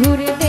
ঘুরে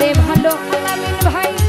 ছিলাম রে ভালো আলামিন ভাই কেন বাসে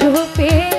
chupei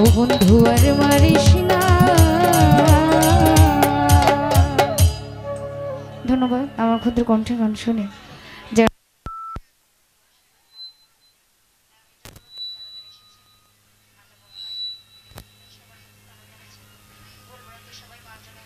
ও বন্ধু আর মারিস ধন্যবাদ আমার ক্ষুদ্র কণ্ঠের গান শুনে।